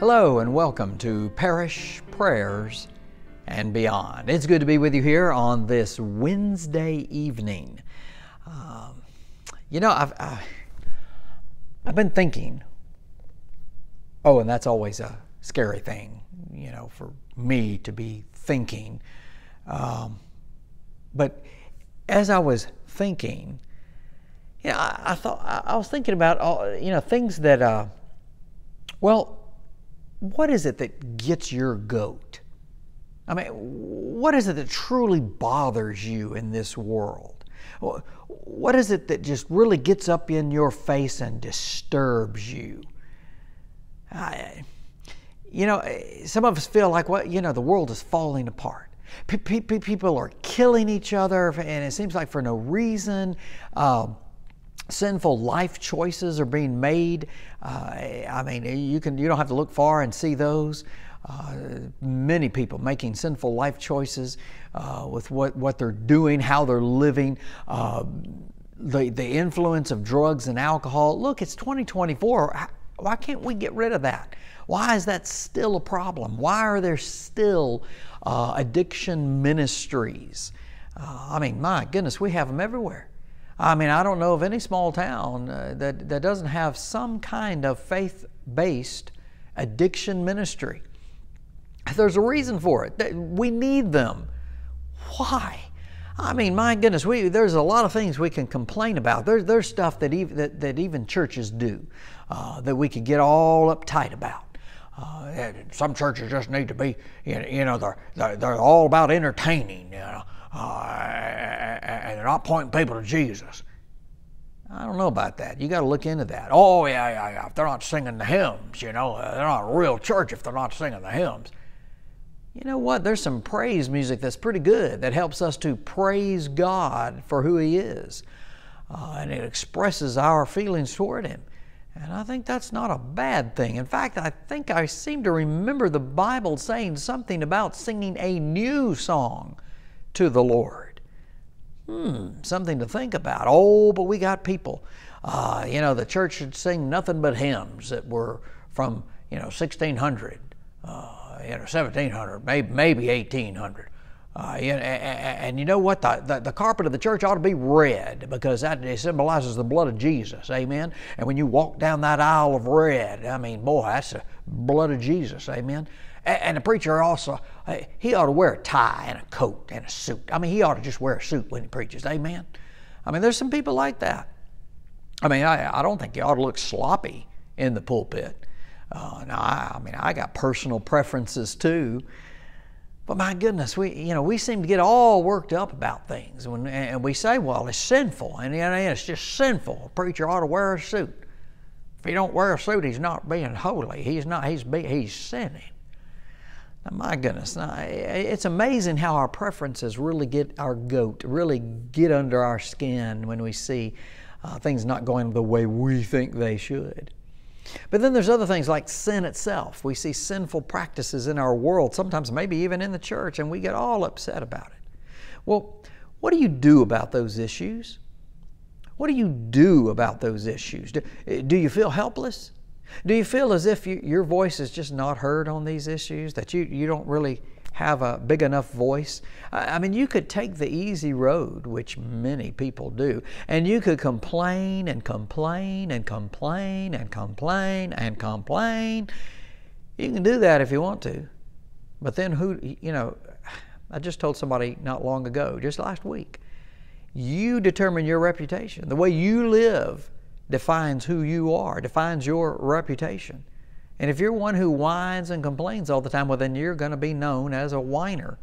Hello and welcome to Parish Prayers and Beyond. It's good to be with you here on this Wednesday evening. Um, you know, I've, I, have i have been thinking, oh, and that's always a scary thing, you know, for me to be thinking. Um, but as I was thinking, you know, I, I thought I, I, was thinking about all, you know things that, uh, well, what is it that gets your goat? I mean, what is it that truly bothers you in this world? What is it that just really gets up in your face and disturbs you? I, you know, some of us feel like, well, you know, the world is falling apart. People are killing each other, and it seems like for no reason. Um, sinful life choices are being made. Uh, I mean, you can you don't have to look far and see those. Uh, many people making sinful life choices uh, with what, what they're doing, how they're living, uh, the, the influence of drugs and alcohol. Look, it's 2024. Why can't we get rid of that? Why is that still a problem? Why are there still uh, addiction ministries? Uh, I mean, my goodness, we have them everywhere. I mean, I don't know of any small town uh, that, that doesn't have some kind of faith based addiction ministry. There's a reason for it. We need them. Why? I mean, my goodness, we, there's a lot of things we can complain about. There's, there's stuff that even, that, that even churches do uh, that we could get all uptight about. Uh, some churches just need to be, you know, they're, they're, all about entertaining. You know and they're not pointing people to Jesus. I don't know about that. You got to look into that. Oh, yeah, yeah, yeah. If they're not singing the hymns, you know, they're not a real church if they're not singing the hymns. You know what? There's some praise music that's pretty good that helps us to praise God for who He is. Uh, and it expresses our feelings toward Him. And I think that's not a bad thing. In fact, I think I seem to remember the Bible saying something about singing a new song to the Lord. Hmm, something to think about. Oh, but we got people. Uh, you know, the church should sing nothing but hymns that were from, you know, 1600, uh, you know, 1700, maybe, maybe 1800. Uh, and, and, you know what? The, the, the, carpet of the church ought to be red because that symbolizes the blood of Jesus. Amen. And when you walk down that aisle of red, I mean, boy, that's the blood of Jesus. Amen. And the preacher also, he ought to wear a tie and a coat and a suit. I mean, he ought to just wear a suit when he preaches. Amen. I mean, there's some people like that. I mean, I, I don't think you ought to look sloppy in the pulpit. Uh, now, I, I mean, I got personal preferences too. But my goodness, we you know we seem to get all worked up about things, when, and we say, well, it's sinful, and it's just sinful. A preacher ought to wear a suit. If he don't wear a suit, he's not being holy. He's not. He's be, he's sinning. Now, my goodness, now, it's amazing how our preferences really get our goat, really get under our skin when we see uh, things not going the way we think they should. But then there's other things like sin itself. We see sinful practices in our world, sometimes maybe even in the church, and we get all upset about it. Well, what do you do about those issues? What do you do about those issues? Do, do you feel helpless? Do you feel as if you, your voice is just not heard on these issues, that you, you don't really have a big enough voice? I mean, you could take the easy road, which many people do, and you could complain and complain and complain and complain and complain. You can do that if you want to. But then who, you know, I just told somebody not long ago, just last week, you determine your reputation. The way you live defines who you are, defines your reputation. And if you're one who whines and complains all the time, well, then you're going to be known as a whiner.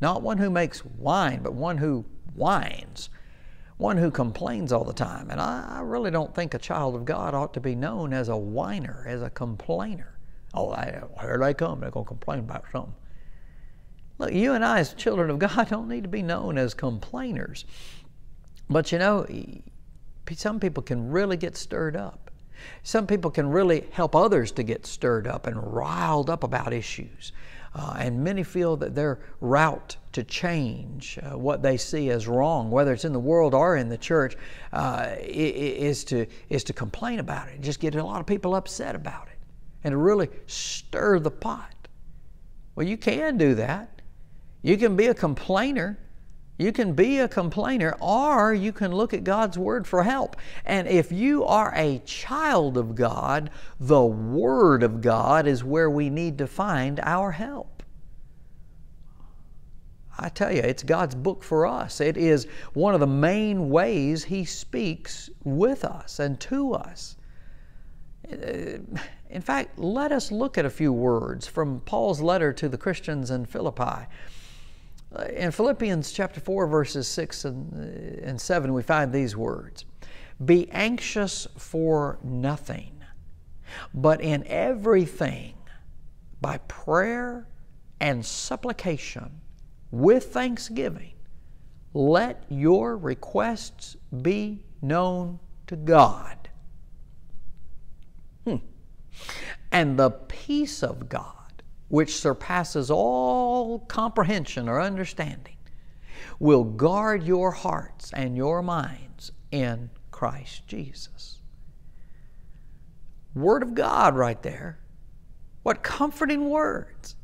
Not one who makes wine, but one who whines, one who complains all the time. And I, I really don't think a child of God ought to be known as a whiner, as a complainer. Oh, I, here they come, they're going to complain about something. Look, you and I, as children of God, don't need to be known as complainers. But you know, some people can really get stirred up. Some people can really help others to get stirred up and riled up about issues. Uh, and many feel that their route to change uh, what they see as wrong, whether it's in the world or in the church, uh, is, to, is to complain about it, just get a lot of people upset about it. and to really stir the pot. Well, you can do that. You can be a complainer. You can be a complainer, or you can look at God's Word for help. And if you are a child of God, the Word of God is where we need to find our help. I tell you, it's God's book for us. It is one of the main ways He speaks with us and to us. In fact, let us look at a few words from Paul's letter to the Christians in Philippi. In Philippians chapter 4, verses 6 and, and 7, we find these words Be anxious for nothing, but in everything, by prayer and supplication, with thanksgiving, let your requests be known to God Hmm. And the peace of God, which surpasses all comprehension or understanding, will guard your hearts and your minds in Christ Jesus. Word of God, right there. What comforting words.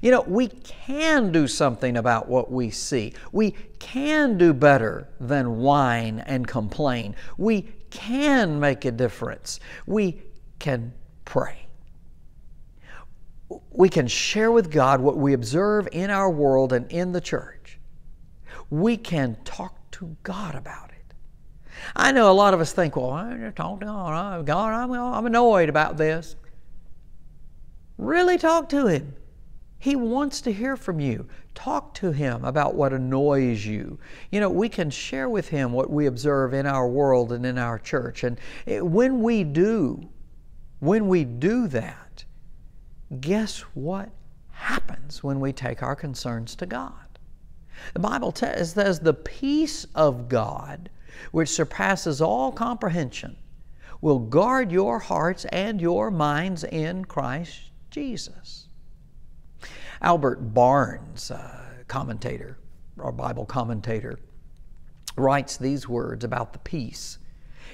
You know, we can do something about what we see. We can do better than whine and complain. We can make a difference. We can pray. We can share with God what we observe in our world and in the church. We can talk to God about it. I know a lot of us think, well, I just talk to God. God, I'm, I'm annoyed about this. Really talk to Him. He wants to hear from you. Talk to Him about what annoys you. You know, we can share with Him what we observe in our world and in our church. And when we do, when we do that, guess what happens when we take our concerns to God? The Bible says the peace of God, which surpasses all comprehension, will guard your hearts and your minds in Christ Jesus. Albert Barnes, commentator or Bible commentator, writes these words about the peace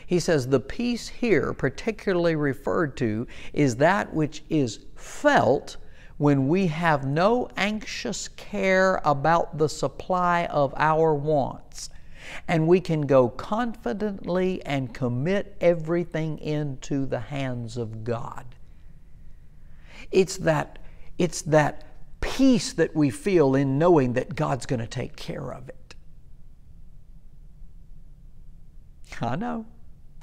he says the peace here, particularly referred to, is that which is felt when we have no anxious care about the supply of our wants. And we can go confidently and commit everything into the hands of God. It's that, it's that peace that we feel in knowing that God's going to take care of it. I know.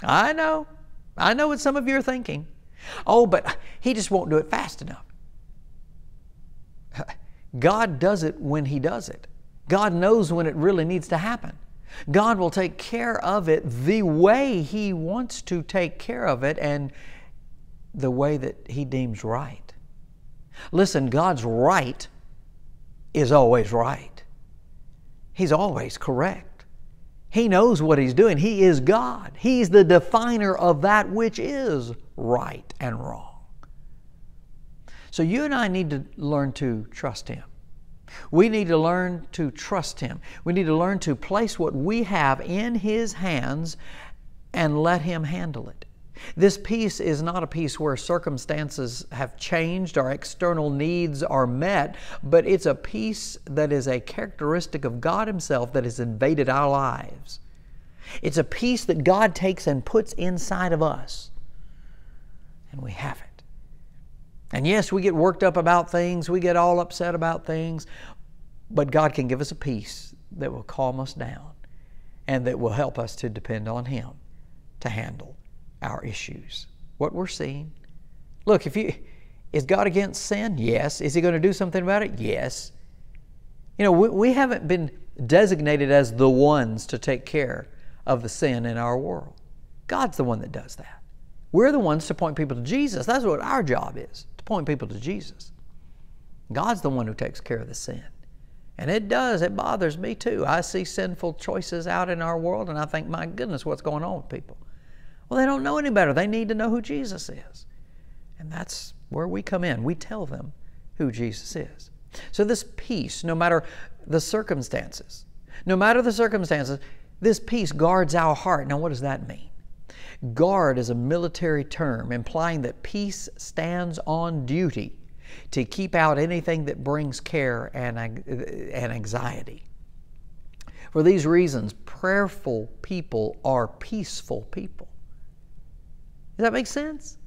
I know. I know what some of you are thinking. Oh, but he just won't do it fast enough. God does it when He does it. God knows when it really needs to happen. God will take care of it the way He wants to take care of it and the way that He deems right. Listen, God's right is always right, He's always correct. He knows what He's doing. He is God. He's the definer of that which is right and wrong. So you and I need to learn to trust Him. We need to learn to trust Him. We need to learn to place what we have in His hands and let Him handle it. This peace is not a peace where circumstances have changed, our external needs are met, but it's a peace that is a characteristic of God Himself that has invaded our lives. It's a peace that God takes and puts inside of us, and we have it. And yes, we get worked up about things, we get all upset about things, but God can give us a peace that will calm us down and that will help us to depend on Him to handle our issues, what we're seeing. Look, if you is God against sin? Yes. Is He going to do something about it? Yes. You know, we, we haven't been designated as the ones to take care of the sin in our world. God's the one that does that. We're the ones to point people to Jesus. That's what our job is, to point people to Jesus. God's the one who takes care of the sin. And it does, it bothers me too. I see sinful choices out in our world and I think, my goodness, what's going on with people? Well, they don't know any better. They need to know who Jesus is. And that's where we come in. We tell them who Jesus is. So, this peace, no matter the circumstances, no matter the circumstances, this peace guards our heart. Now, what does that mean? Guard is a military term implying that peace stands on duty to keep out anything that brings care and, and anxiety. For these reasons, prayerful people are peaceful people. Does that make sense?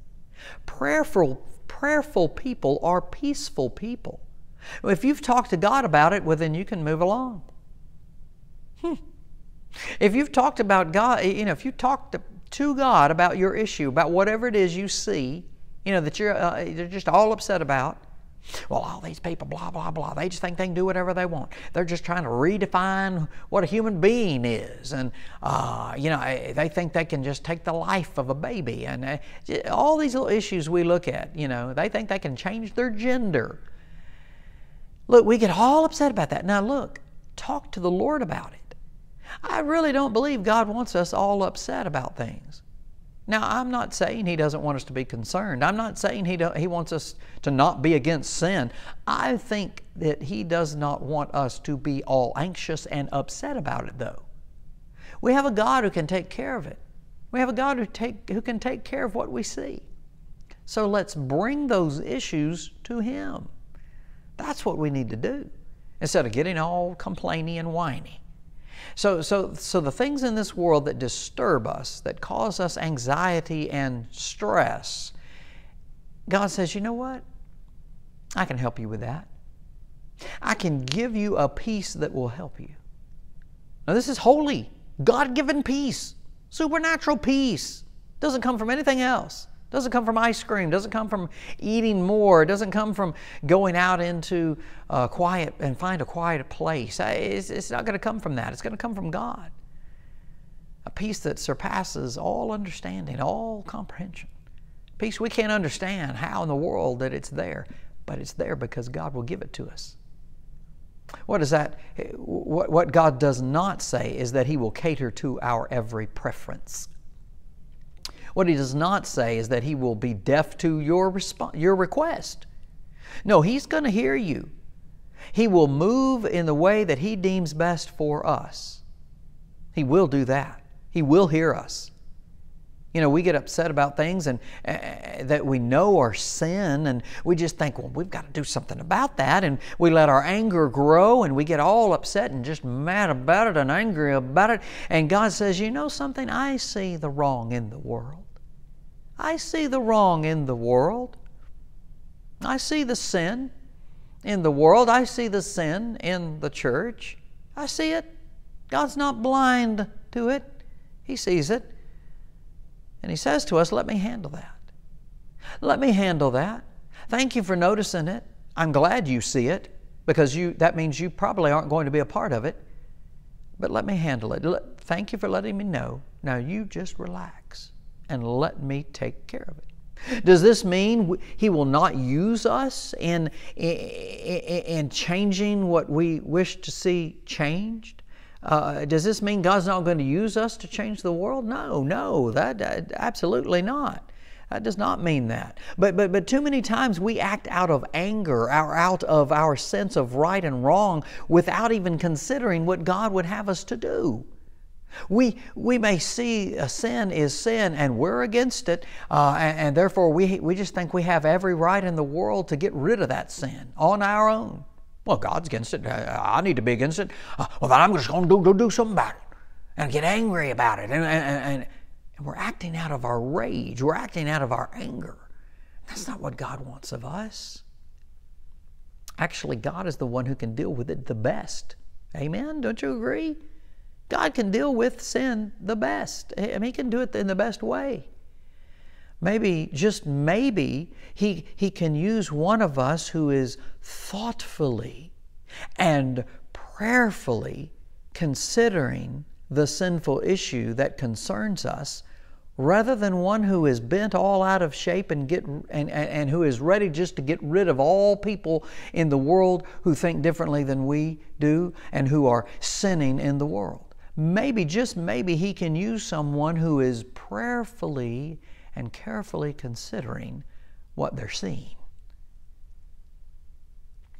Prayerful, prayerful people are peaceful people. If you've talked to God about it, well, then you can move along. Hmm. If you've talked about God, you know, if you talked to, to God about your issue, about whatever it is you see, you know, that you're, uh, you're just all upset about, well, all these people, blah, blah, blah, they just think they can do whatever they want. They're just trying to redefine what a human being is. And, uh, you know, they think they can just take the life of a baby. And uh, all these little issues we look at, you know, they think they can change their gender. Look, we get all upset about that. Now, look, talk to the Lord about it. I really don't believe God wants us all upset about things. Now, I'm not saying He doesn't want us to be concerned. I'm not saying He, he wants us to not be against sin. I think that He does not want us to be all anxious and upset about it, though. We have a God who can take care of it. We have a God who, take, who can take care of what we see. So let's bring those issues to Him. That's what we need to do instead of getting all complainy and whiny. So, so, so the things in this world that disturb us, that cause us anxiety and stress, God says, you know what? I can help you with that. I can give you a peace that will help you. Now, this is holy, God given peace, supernatural peace. Doesn't come from anything else. Doesn't come from ice cream, doesn't come from eating more, doesn't come from going out into a quiet and find a quiet place. It's, it's not going to come from that. It's going to come from God. A peace that surpasses all understanding, all comprehension. Peace we can't understand how in the world that it's there, but it's there because God will give it to us. What is that? What God does not say is that He will cater to our every preference. What he does not say is that he will be deaf to your, resp- your request. No, he's going to hear you. He will move in the way that he deems best for us. He will do that. He will hear us. You know, we get upset about things and uh, that we know are sin, and we just think, well, we've got to do something about that, and we let our anger grow, and we get all upset and just mad about it and angry about it. And God says, you know something? I see the wrong in the world. I see the wrong in the world. I see the sin in the world. I see the sin in the church. I see it. God's not blind to it, He sees it. And He says to us, Let me handle that. Let me handle that. Thank you for noticing it. I'm glad you see it because you, that means you probably aren't going to be a part of it. But let me handle it. Thank you for letting me know. Now you just relax and let me take care of it. Does this mean He will not use us in, in, in changing what we wish to see changed? Uh, does this mean God's not going to use us to change the world? No, no, that, that absolutely not. That does not mean that. But, but, but too many times we act out of anger, or out of our sense of right and wrong, without even considering what God would have us to do. We, we may see a sin is sin and we're against it, uh, and, and, therefore we, we just think we have every right in the world to get rid of that sin on our own. Well, God's against it. I need to be against it. Uh, well, then I'm just going to do, do, do something about it and get angry about it. And, and, and we're acting out of our rage, we're acting out of our anger. That's not what God wants of us. Actually, God is the one who can deal with it the best. Amen? Don't you agree? God can deal with sin the best. I mean, He can do it in the best way. Maybe, just maybe, he, he can use one of us who is thoughtfully and prayerfully considering the sinful issue that concerns us rather than one who is bent all out of shape and get and, and, and, who is ready just to get rid of all people in the world who think differently than we do and who are sinning in the world maybe, just maybe, He can use someone who is prayerfully and carefully considering what they're seeing.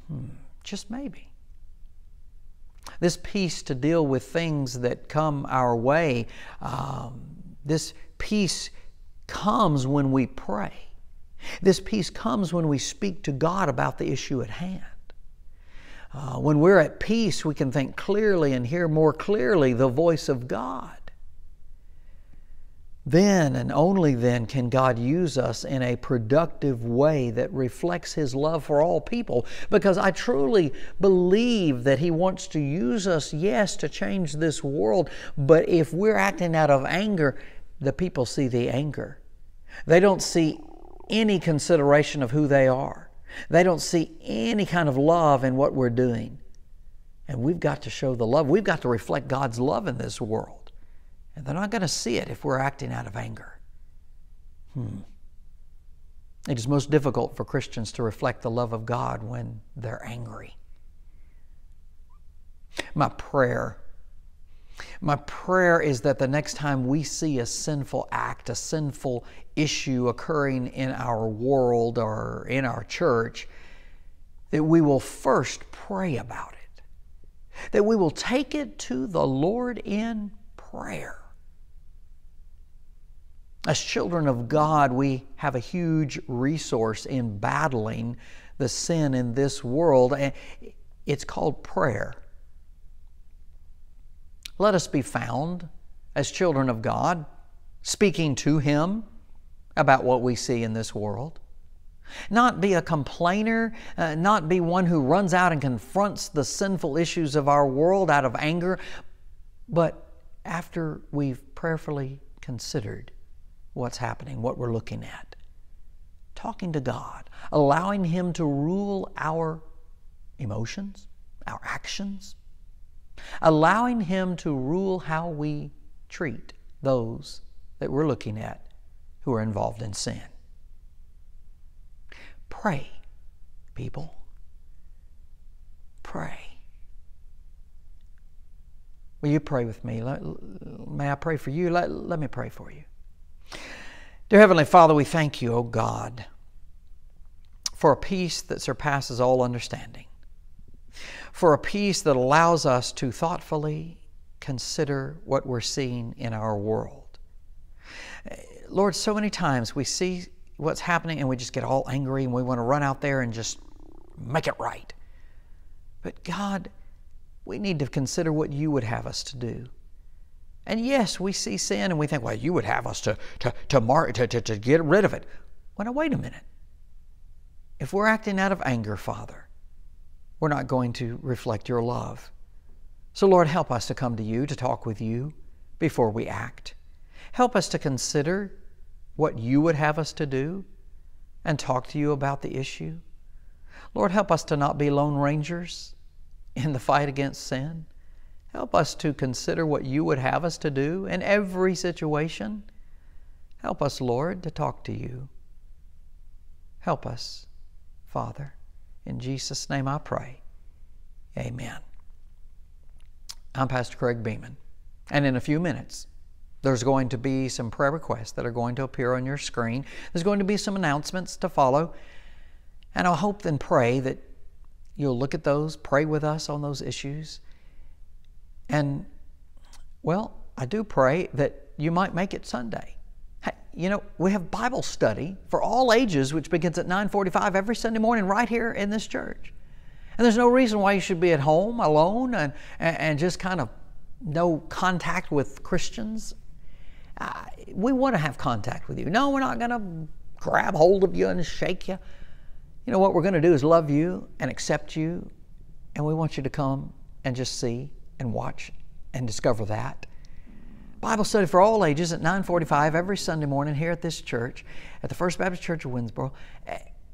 Hmm, just maybe. This peace to deal with things that come our way um, This peace comes when we pray. This peace comes when we speak to God about the issue at hand. Uh, when we're at peace, we can think clearly and hear more clearly the voice of God. Then and only then can God use us in a productive way that reflects His love for all people. Because I truly believe that He wants to use us, yes, to change this world, but if we're acting out of anger, the people see the anger. They don't see any consideration of who they are, they don't see any kind of love in what we're doing. And we've got to show the love. We've got to reflect God's love in this world. And they're not going to see it if we're acting out of anger. Hmm. It is most difficult for Christians to reflect the love of God when they're angry. My prayer, my prayer is that the next time we see a sinful act, a sinful issue occurring in our world or in our church, that we will first pray about it, that we will take it to the Lord in prayer. As children of God, we have a huge resource in battling the sin in this world, and it's called prayer. Let us be found as children of God, speaking to Him about what we see in this world. Not be a complainer, uh, not be one who runs out and confronts the sinful issues of our world out of anger, but after we've prayerfully considered what's happening, what we're looking at. Talking to God, allowing Him to rule our emotions, our actions, allowing Him to rule how we treat those that we're looking at who are involved in sin. Pray, people. Pray. Will you pray with me? May I pray for you? Let, let me pray for you. Dear Heavenly Father, we thank you, O God, for a peace that surpasses all understanding, for a peace that allows us to thoughtfully consider what we're seeing in our world. Lord, so many times we see what's happening and we just get all angry and we want to run out there and just make it right. But God, we need to consider what you would have us to do. And yes, we see sin and we think, well, you would have us to, to, to, mar- to, to, to get rid of it. Well, now, wait a minute. If we're acting out of anger, Father, we're not going to reflect your love. So, Lord, help us to come to you, to talk with you before we act. Help us to consider what you would have us to do and talk to you about the issue. Lord, help us to not be lone rangers in the fight against sin. Help us to consider what you would have us to do in every situation. Help us, Lord, to talk to you. Help us, Father. In Jesus' name I pray. Amen. I'm Pastor Craig Beeman, and in a few minutes, there's going to be some prayer requests that are going to appear on your screen. There's going to be some announcements to follow, and I hope and pray that you'll look at those, pray with us on those issues, and, well, I do pray that you might make it Sunday. You know, we have Bible study for all ages, which begins at 9:45 every Sunday morning right here in this church. And there's no reason why you should be at home alone and, and just kind of no contact with Christians. Uh, we want to have contact with you. No, we're not going to grab hold of you and shake you. You know, what we're going to do is love you and accept you, and we want you to come and just see and watch and discover that. Bible study for all ages at 9:45 every Sunday morning here at this church, at the First Baptist Church of Winnsboro,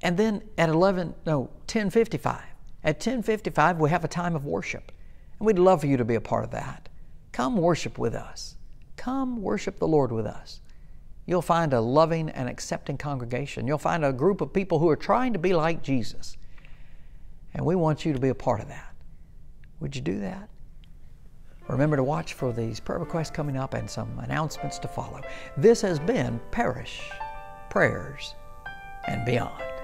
and then at 11 no 10:55. At 10:55 we have a time of worship, and we'd love for you to be a part of that. Come worship with us. Come worship the Lord with us. You'll find a loving and accepting congregation. You'll find a group of people who are trying to be like Jesus. And we want you to be a part of that. Would you do that? Remember to watch for these prayer requests coming up and some announcements to follow. This has been Parish Prayers and Beyond.